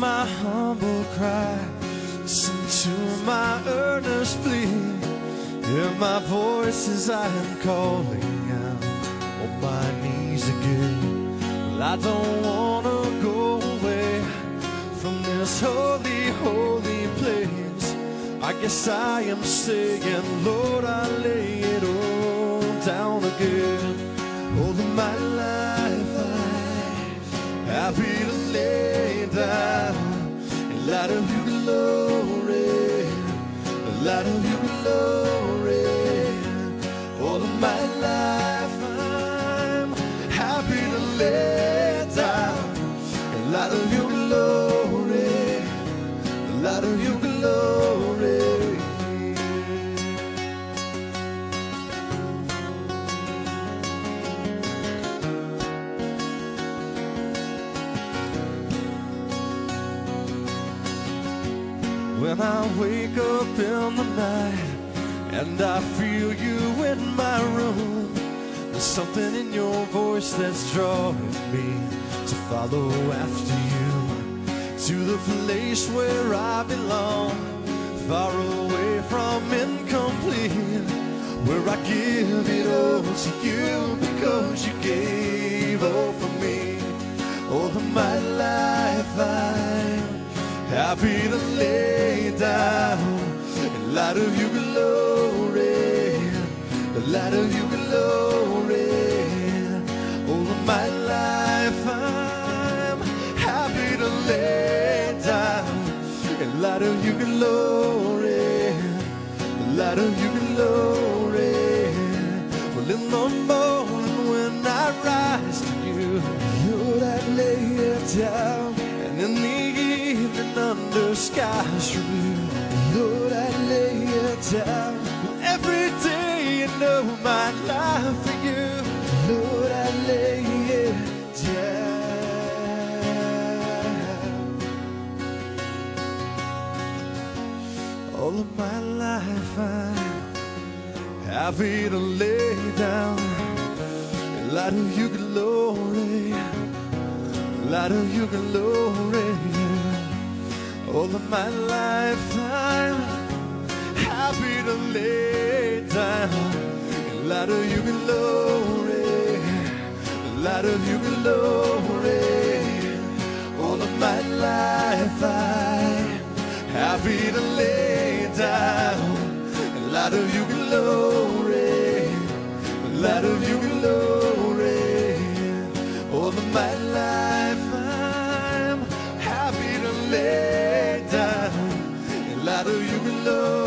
my humble cry. Listen to my earnest plea. Hear my voice as I am calling out on my knees again. Well, I don't wanna go away from this holy, holy place. I guess I am saying, Lord, I lay it all down again. All of my life I'm happy to lay down a lot of your glory, a lot of your glory. All of my life I'm happy to lay down a lot of your glory, a lot of your glory. When I wake up in the night and I feel you in my room, there's something in your voice that's drawing me to follow after you. To the place where I belong, far away from incomplete, where I give it all to you happy to lay down a lot of your glory, a lot of your glory. All of my life I'm happy to lay down. A lot of your glory, a lot of your glory. Well, in the morning when I rise to you, Lord, I lay down, under skies blue, Lord, I lay it down. Every day you know my life for you, Lord, I lay it down. All of my life I'm happy to lay down a lot of your glory, lot of your glory. All of my life I'm happy to lay down a lot of your glory, a lot of your glory. All of my life I'm happy to lay down a lot of your glory, a lot of your matter, you can love.